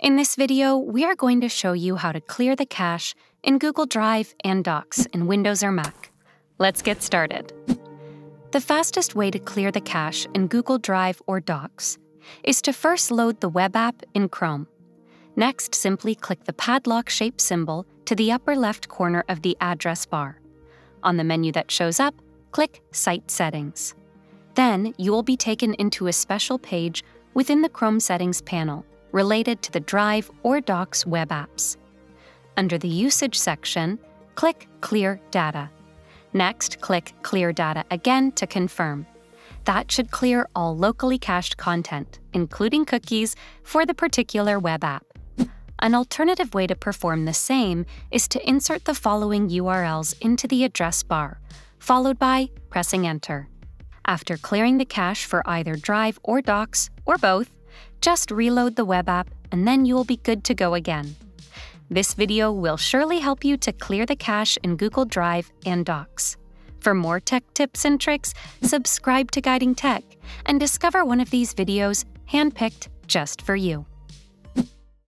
In this video, we are going to show you how to clear the cache in Google Drive and Docs in Windows or Mac. Let's get started. The fastest way to clear the cache in Google Drive or Docs is to first load the web app in Chrome. Next, simply click the padlock-shaped symbol to the upper left corner of the address bar. On the menu that shows up, click Site Settings. Then, you will be taken into a special page within the Chrome Settings panel related to the Drive or Docs web apps. Under the Usage section, click Clear Data. Next, click Clear Data again to confirm. That should clear all locally cached content, including cookies, for the particular web app. An alternative way to perform the same is to insert the following URLs into the address bar, followed by pressing Enter. After clearing the cache for either Drive or Docs, or both, just reload the web app and then you will be good to go again. This video will surely help you to clear the cache in Google Drive and Docs. For more tech tips and tricks, subscribe to Guiding Tech and discover one of these videos handpicked just for you.